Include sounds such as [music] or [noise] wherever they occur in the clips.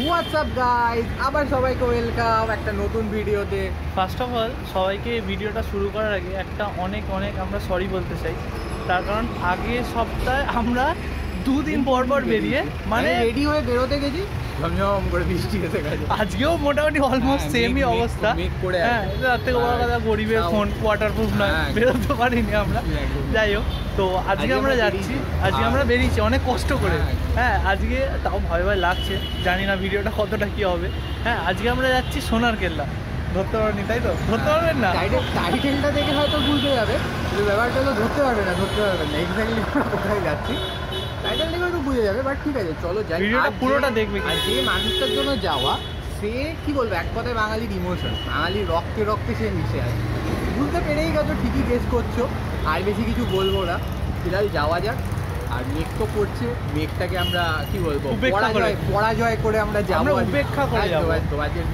WhatsApp guys আবার সবাইকে welcome একটা নতুন ভিডিওতে। ফার্স্ট অফ অল সবাইকে ভিডিওটা শুরু করার আগে একটা অনেক অনেক আমরা সরি বলতে চাই। তার কারণ আগে সপ্তাহে আমরা দুদিন পর পর বেরিয়ে মানে রেডি হয়ে বেরোতে গেছি? ঝমঝম করে বৃষ্টি এসে গেছে আজকেও মোটামুটি অলমোস্ট হ্যাঁ, সেমই অবস্থা। করে হ্যাঁ। তার থেকে বড় কথা গরিবের ফোন ওয়াটারপ্রুফ নয় হ্যাঁ, বেরোতে পারিনি আমরা। যাই হোক তো আজকে আমরা যাচ্ছি আজকে আমরা বেরিয়েছি অনেক কষ্ট করে। হ্যাঁ, হ্যাঁ আজকে তাও ভয় ভয় লাগছে জানি না ভিডিওটা কতটা কি হবে। হ্যাঁ আজকে আমরা যাচ্ছি সোনার কেল্লা। ধরতে পারবেন তাই তো? ধরতে পারবেন না? টাইটেলটা দেখে হয়তো বুঝতে যাবে কিন্তু ব্যাপারটা তো ধরতে পারবে না ধরতে পারবে না। এক্স্যাক্টলি কোথায় যাচ্ছি? টাইটেল দেখে হয়তো বুঝে যাবে বাট ঠিক আছে চলো যাই। ভিডিওটা আর পুরোটা দেখবে আর যে মানুষটার জন্য যাওয়া সে কি বলব এক কথায় বাঙালির ইমোশন বাঙালির রক্তে রক্তে সে মিশে আছে। বুঝতে পেরেই গেছো ঠিকই গেস করছ। আর বেশি কিছু বলব না। ফিলহাল যাওয়া যাক। আর মেঘ তো করছে। মেঘটাকে আমরা কি বলব। পরাজয় পরাজয় করে আমরা যাব উপেক্ষা করে যাব।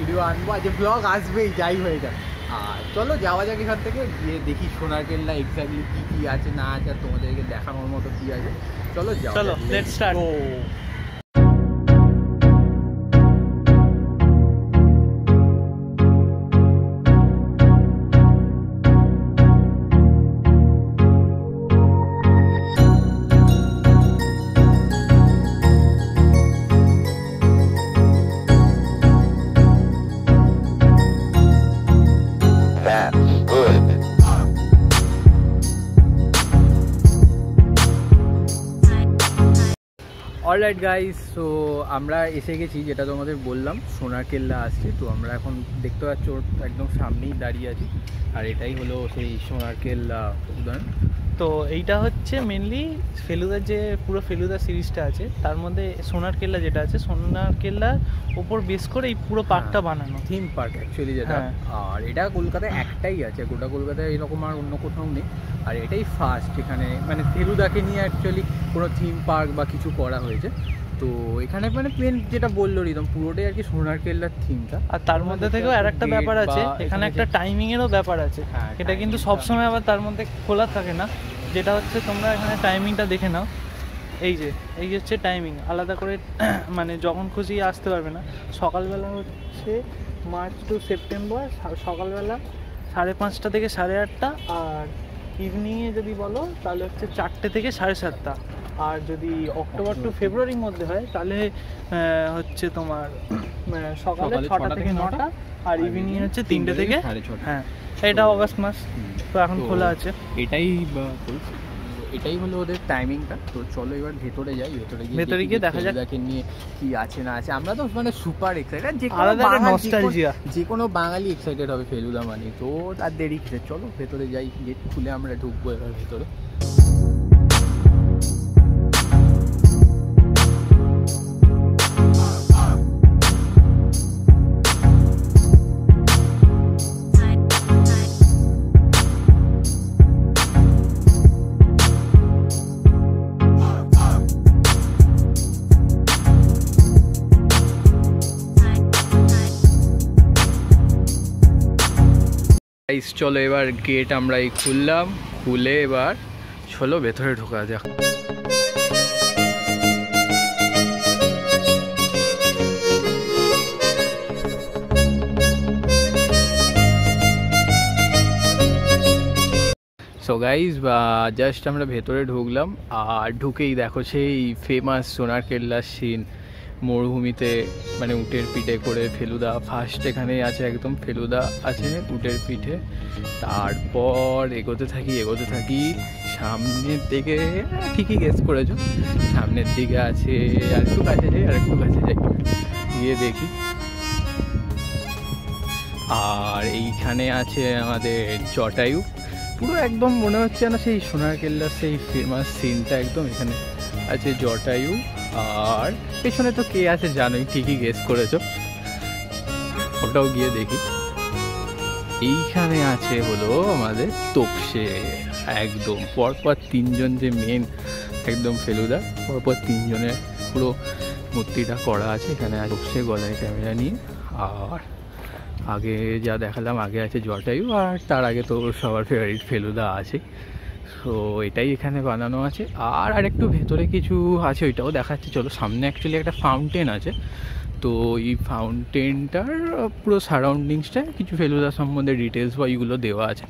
ভিডিও আনব। আজকে ব্লগ আসবেই যাই হয়ে যাক। আর চলো যাওয়া যাক এখান থেকে গিয়ে দেখি সোনার কেল্লা এক্স্যাক্টলি কি কি আছে না আছে আর তোমাদেরকে দেখানোর মতো কি আছে চলো যাও চলো, let's start. Alright guys so আমরা এসে গেছি, যেটা তোমাদের বললাম, সোনার কেল্লা আসছে, তো আমরা এখন দেখতে পাচ্ছি একদম সামনেই দাঁড়িয়ে আছি, আর এটাই হলো সেই সোনার কেল্লা উদাহরণ তো এইটা হচ্ছে মেনলি ফেলুদার যে পুরো ফেলুদা সিরিজটা আছে তার মধ্যে সোনার কেল্লা যেটা আছে সোনার কেল্লার ওপর বেস করে এই পুরো পার্কটা বানানো। থিম পার্ক অ্যাকচুয়ালি যেটা। হ্যাঁ। আর এটা কলকাতায় একটাই আছে গোটা কলকাতায় এরকম আর অন্য কোথাও নেই। আর এটাই ফার্স্ট এখানে মানে ফেলুদাকে নিয়ে অ্যাকচুয়ালি কোনো থিম পার্ক বা কিছু করা হয়েছে। তো এখানে মানে মেন যেটা বলল রিদম পুরোটাই আর কি সোনার কেল্লার থিমটা আর তার মধ্যে থেকেও আর একটা ব্যাপার আছে এখানে একটা যে- টাইমিং এরও ব্যাপার আছে। হ্যাঁ, এটা কিন্তু সবসময় আবার তার মধ্যে খোলা থাকে না। যেটা হচ্ছে তোমরা এখানে টাইমিংটা দেখে নাও। এই যে এই যে হচ্ছে টাইমিং আলাদা করে [clears throat] মানে যখন খুশি আসতে পারবে না। সকালবেলা হচ্ছে মার্চ টু সেপ্টেম্বর সকালবেলা সাড়ে পাঁচটা থেকে সাড়ে আটটা আর ইভিনিংয়ে যদি বলো তাহলে হচ্ছে চারটে থেকে সাড়ে সাতটা। আর যদি অক্টোবর টু ফেব্রুয়ারির মধ্যে হয় তাহলে হচ্ছে তোমার সকালে ছটা থেকে নটা আর ইভিনিং হচ্ছে তিনটে থেকে। হ্যাঁ এটা অগস্ট মাস। তো এখন খোলা আছে। এটাই এটাই হলো ওদের টাইমিংটা তো চলো এবার ভেতরে যাই ভেতরে গিয়ে ভেতরে গিয়ে দেখা যাক। নিয়ে কি আছে না আছে। আমরা তো মানে সুপার এক্সাইটেড যে কোনো আলাদা একটা বাঙালি- যে কোনো- যে কোনো বাঙালি এক্সাইটেড হবে ফেলুদা মানে। তো আর দেরি কিসে চলো ভেতরে যাই গেট খুলে আমরা ঢুকবো এবার ভেতরে। চলো এবার গেট আমরা এই খুললাম, খুলে এবার চলো ভেতরে ঢোকা যাক। সো গাইজ জাস্ট আমরা ভেতরে ঢুকলাম, আর ঢুকেই দেখো সেই ফেমাস সোনার কেল্লার সিন মরুভূমিতে মানে উটের পিঠে করে ফেলুদা ফার্স্ট এখানেই আছে একদম ফেলুদা আছে উটের পিঠে। তারপর এগোতে থাকি এগোতে থাকি সামনের দিকে আহ, ঠিকই গেস করেছ। সামনের দিকে আছে আর একটু কাছে যাই আর একটু কাছে যাই। গিয়ে দেখি। আর এইখানে আছে আমাদের জটায়ু। পুরো একদম মনে হচ্ছে না সেই সোনার কেল্লার সেই ফেমাস সিনটা একদম এখানে। আছে জটায়ু আর পেছনে তো কে আছে জানোই, ঠিকই গেস করেছ। ওটাও গিয়ে দেখি। এইখানে আছে হলো আমাদের তোপসে। একদম, পরপর তিনজন যে মেন একদম ফেলুদা, পরপর তিনজনের পুরো মূর্তিটা করা আছে এখানে তোপসে গলায় ক্যামেরা নিয়ে। আর আগে যা দেখালাম, আগে আছে জটায়ু আর তার আগে তো সবার ফেভারিট ফেলুদা আছে। তো এটাই এখানে বানানো আছে। আর আরেকটু ভেতরে কিছু আছে, ওইটাও দেখাচ্ছে। চলো, সামনে অ্যাকচুয়ালি একটা ফাউন্টেন আছে। তো এই ফাউন্টেনটার পুরো সারাউন্ডিংসটা কিছু ফেলুদা সম্বন্ধে ডিটেলস বা এইগুলো দেওয়া আছে।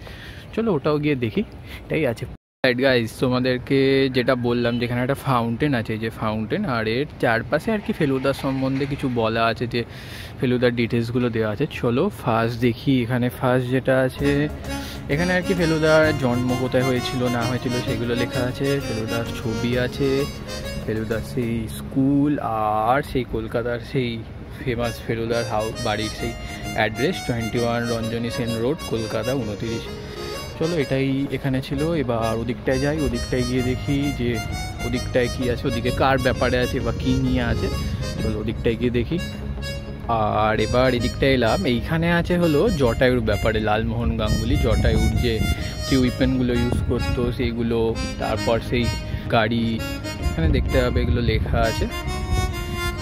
চলো, ওটাও গিয়ে দেখি। এটাই আছে। রাইট গাইজ তোমাদেরকে যেটা বললাম যেখানে একটা ফাউন্টেন আছে, যে ফাউন্টেন আর এর চারপাশে আর কি ফেলুদার সম্বন্ধে কিছু বলা আছে, যে ফেলুদার ডিটেলসগুলো দেওয়া আছে। চলো ফার্স্ট দেখি এখানে। ফার্স্ট যেটা আছে এখানে আর কি ফেলুদার জন্ম কোথায় হয়েছিল, না হয়েছিল সেগুলো লেখা আছে, ফেলুদার ছবি আছে, ফেলুদার সেই স্কুল আর সেই কলকাতার সেই ফেমাস ফেলুদার হাউস বাড়ির সেই address twenty one Rajani Sen road Kolkata উনতিরিশ। চলো এটাই এখানে ছিল, এবার ওদিকটায় যাই, ওদিকটায় গিয়ে দেখি যে ওদিকটায় কি আছে, ওদিকে কার ব্যাপারে আছে বা কী নিয়ে আছে। চলো ওদিকটায় গিয়ে দেখি। আর এবার এদিকটায় এলাম। এইখানে আছে হলো জটায়ুর ব্যাপারে, লালমোহন গাঙ্গুলি জটায়ুর যে যে উইপেনগুলো ইউজ করতো সেইগুলো তারপর সেই গাড়ি, এখানে দেখতে হবে এগুলো লেখা আছে।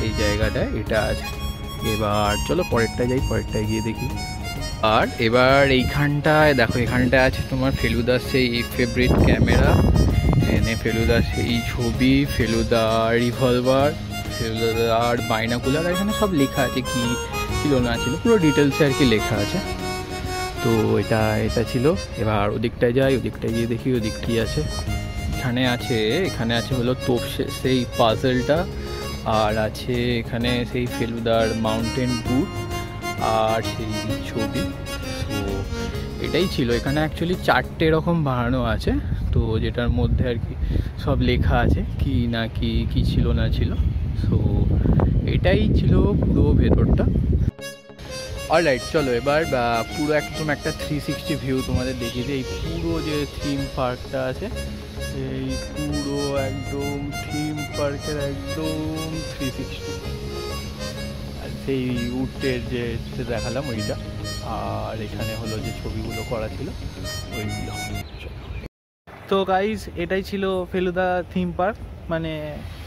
এই জায়গাটায় এটা আছে। এবার চলো পরেরটা যাই, পরেরটায় গিয়ে দেখি। আর এবার এইখানটায়, দেখো এখানটায় আছে তোমার ফেলুদার সেই ফেভারিট ক্যামেরা এনে ফেলুদার সেই ছবি ফেলুদা রিভলভার ফেলুদার বাইনাকুলার এখানে সব লেখা আছে, কি ছিল না ছিল, পুরো ডিটেলসে আর কি লেখা আছে। তো এটা এটা ছিল। এবার ওদিকটায় যাই, ওদিকটায় গিয়ে দেখি ওদিক কী আছে। এখানে আছে এখানে আছে হলো তোপ সেই পাজলটা আর আছে এখানে সেই ফেলুদার মাউন্টেন বুট আর সেই ছবি। তো এটাই ছিল। এখানে অ্যাকচুয়ালি চারটে রকম বানানো আছে। তো যেটার মধ্যে আর কি সব লেখা আছে, কি না কি কি ছিল না ছিল। সো এটাই ছিল পুরো ভেতরটা। অলরাইট চলো এবার পুরো একদম একটা থ্রি সিক্সটি ভিউ তোমাদের দেখিয়ে দিই। এই পুরো যে থিম পার্কটা আছে, এই পুরো একদম থিম পার্কের একদম থ্রি সিক্সটি আর সেই উটের যে দেখালাম ওইটা। আর এখানে হলো যে ছবিগুলো করা ছিল ওইগুলো তো গাইজ এটাই ছিল ফেলুদা থিম পার্ক মানে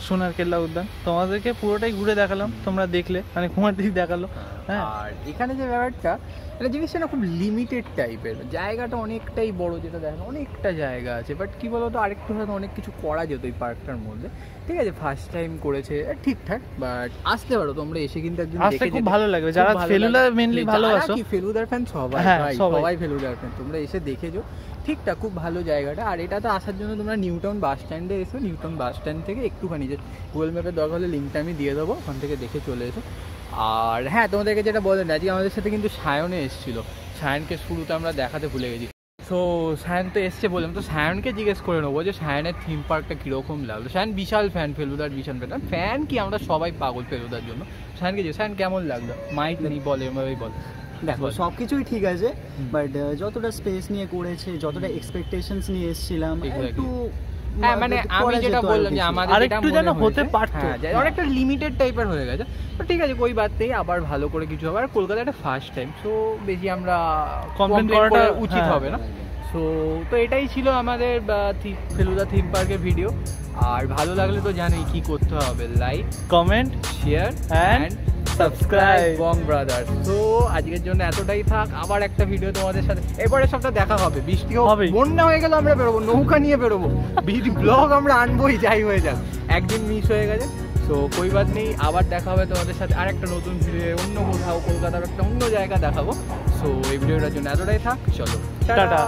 সোনার কেল্লা উদ্যান। তোমাদেরকে পুরোটাই ঘুরে দেখালাম তোমরা দেখলে মানে কুমারটি দেখাল হ্যাঁ। আর এখানে যে ব্যাপারটা এটা জিনিসটা না খুব লিমিটেড টাইপের জায়গাটা অনেকটাই বড় যেটা দেখেন অনেকটা জায়গা আছে। বাট কি বলতো আরেকটু হয়তো অনেক কিছু করা যেত এই পার্কটার মধ্যে। ঠিক আছে ফার্স্ট টাইম করেছে ঠিকঠাক বাট আসতে পারো তোমরা এসে কিন্তু একদিন দেখে খুব ভালো লাগবে। যারা ফেলুদা মেনলি ভালোবাসো। কি ফেলুদার ফ্যান সবাই সবাই। ফেলুদার ফ্যান তোমরা এসে দেখেছ ঠিকঠাক খুব ভালো জায়গাটা। আর এটা তো আসার জন্য তোমরা নিউটাউন বাস স্ট্যান্ডে এসো। নিউটাউন বাস স্ট্যান্ড থেকে একটুখানি যে গুগল ম্যাপের দরকার হলে লিঙ্কটা আমি দিয়ে দেবো ওখান থেকে দেখে চলে এসো। আর হ্যাঁ তোমাদেরকে যেটা বলেন আজকে আমাদের সাথে কিন্তু সায়নে এসেছিল। সায়নকে শুরুতে আমরা দেখাতে ভুলে গেছি। তো সায়ন তো এসছে বললাম তো সায়নকে জিজ্ঞেস করে নেব যে সায়নের থিম পার্কটা কীরকম লাগল। সায়ন বিশাল ফ্যান ফেলুদার বিশাল ফ্যান ফ্যান কি আমরা সবাই পাগল ফেলুদার জন্য। সায়নকে যে সায়ন কেমন লাগল? মাইক নেই বলে এভাবেই বল। দেখো। সব কিছুই ঠিক আছে বাট যতটা স্পেস নিয়ে করেছে যতটা এক্সপেকটেশনস নিয়ে এসেছিলাম একটু হ্যাঁ মানে আমি যেটা বললাম যে। আমাদের আরেকটু যেন হতে পারতো। হ্যাঁ, অনেকটা লিমিটেড টাইপের হয়ে গেছে তো ঠিক আছে কই বাদ নেই আবার ভালো করে কিছু হবে আর কলকাতায় একটা ফার্স্ট টাইম সো বেশি আমরা complain করাটা, উচিত হ্যাঁ। হবে না সো তো এটাই ছিল আমাদের ফেলুদা থিম পার্কের ভিডিও আর ভালো লাগলে তো জানোই কি করতে হবে like comment share and subscribe. Bong brother তো আজকের জন্য এতটাই থাক। আবার একটা ভিডিও তোমাদের সাথে এবারে সবটা দেখা হবে। বৃষ্টি হবেই। বন্যা হয়ে গেলে আমরা বেরোবো নৌকা নিয়ে বেরোবো। ব্লগ আমরা আনবোই যাই হয়ে যাক। একদিন মিস হয়ে গেছে। তো কই বাদ নেই আবার দেখা হবে তোমাদের সাথে। আর একটা নতুন ভিডিও অন্য কোথাও কলকাতার একটা অন্য জায়গা দেখাবো। সো এই ভিডিওটার জন্য এতটাই থাক। চলো। টাটা।